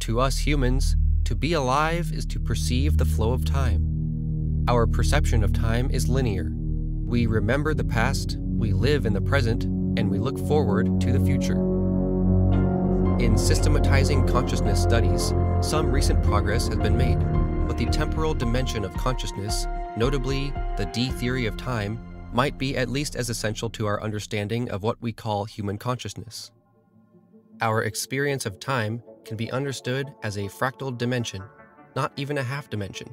To us humans, to be alive is to perceive the flow of time. Our perception of time is linear. We remember the past, we live in the present, and we look forward to the future. In systematizing consciousness studies, some recent progress has been made, but the temporal dimension of consciousness, notably the D theory of time, might be at least as essential to our understanding of what we call human consciousness. Our experience of time can be understood as a fractal dimension, not even a half dimension.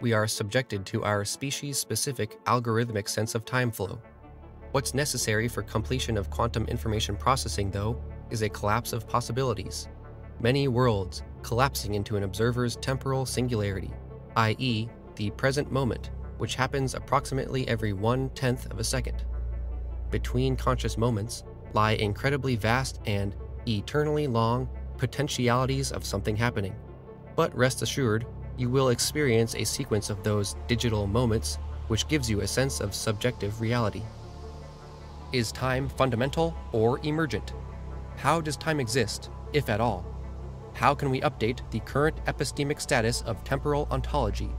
We are subjected to our species specific algorithmic sense of time flow. What's necessary for completion of quantum information processing, though, is a collapse of possibilities. Many worlds collapsing into an observer's temporal singularity, i.e., the present moment, which happens approximately every one tenth of a second. Between conscious moments lie incredibly vast and eternally long potentialities of something happening. But rest assured, you will experience a sequence of those digital moments which gives you a sense of subjective reality. Is time fundamental or emergent? How does time exist, if at all? How can we update the current epistemic status of temporal ontology?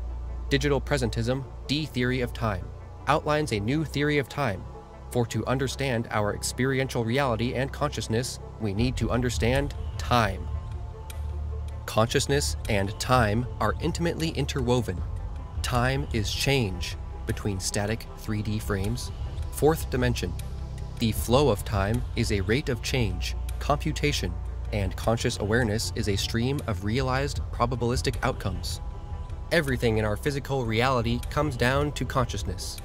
Digital Presentism, D Theory of Time, outlines a new theory of time. For to understand our experiential reality and consciousness, we need to understand time. Consciousness and time are intimately interwoven. Time is change between static 3D frames. Fourth dimension. The flow of time is a rate of change, computation, and conscious awareness is a stream of realized probabilistic outcomes. Everything in our physical reality comes down to consciousness.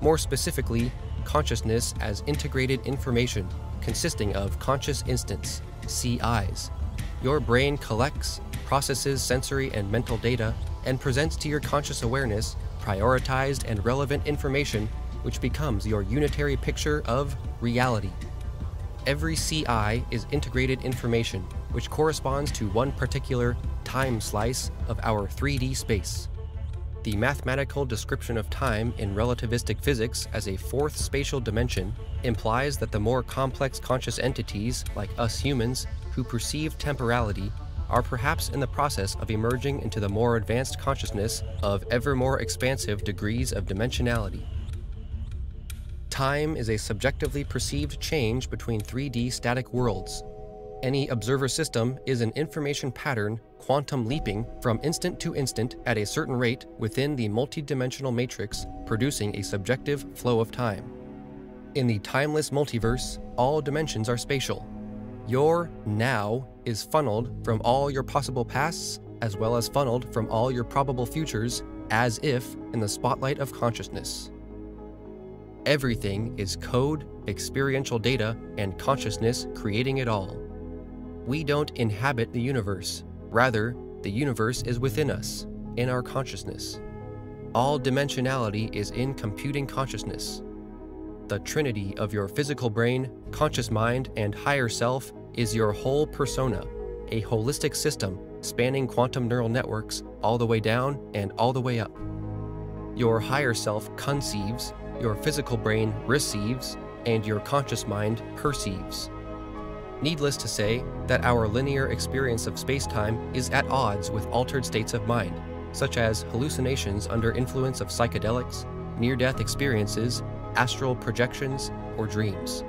More specifically, consciousness as integrated information consisting of conscious instants, CIs. Your brain collects, processes sensory and mental data, and presents to your conscious awareness prioritized and relevant information which becomes your unitary picture of reality. Every CI is integrated information which corresponds to one particular time slice of our 3D space. The mathematical description of time in relativistic physics as a fourth spatial dimension implies that the more complex conscious entities, like us humans, who perceive temporality, are perhaps in the process of emerging into the more advanced consciousness of ever more expansive degrees of dimensionality. Time is a subjectively perceived change between 3D static worlds. Any observer system is an information pattern quantum leaping from instant to instant at a certain rate within the multidimensional matrix, producing a subjective flow of time. In the timeless multiverse, all dimensions are spatial. Your now is funneled from all your possible pasts, as well as funneled from all your probable futures, as if in the spotlight of consciousness. Everything is code, experiential data, and consciousness creating it all. We don't inhabit the universe, Rather, the universe is within us, in our consciousness. All dimensionality is in computing consciousness. The trinity of your physical brain, conscious mind, and higher self is your whole persona, a holistic system spanning quantum neural networks all the way down and all the way up. Your higher self conceives, your physical brain receives, and your conscious mind perceives. Needless to say that our linear experience of spacetime is at odds with altered states of mind, such as hallucinations under influence of psychedelics, near-death experiences, astral projections, or dreams.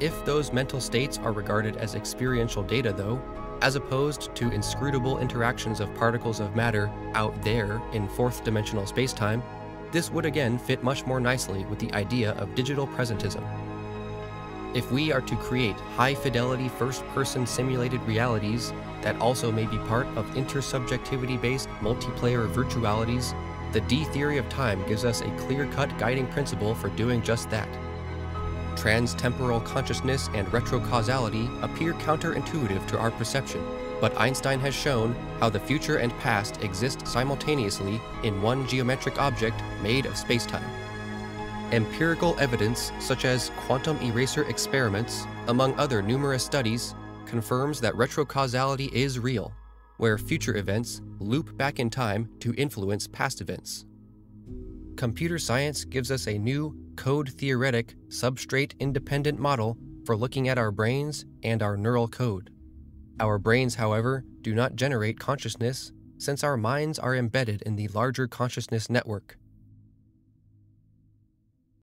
If those mental states are regarded as experiential data, though, as opposed to inscrutable interactions of particles of matter out there in fourth dimensional spacetime, this would again fit much more nicely with the idea of digital presentism. If we are to create high fidelity first person simulated realities that also may be part of intersubjectivity based multiplayer virtualities, the D theory of time gives us a clear cut guiding principle for doing just that. Transtemporal consciousness and retrocausality appear counterintuitive to our perception, but Einstein has shown how the future and past exist simultaneously in one geometric object made of spacetime. Empirical evidence, such as quantum eraser experiments, among other numerous studies, confirms that retrocausality is real, where future events loop back in time to influence past events. Computer science gives us a new, code theoretic, substrate independent model for looking at our brains and our neural code. Our brains, however, do not generate consciousness since our minds are embedded in the larger consciousness network.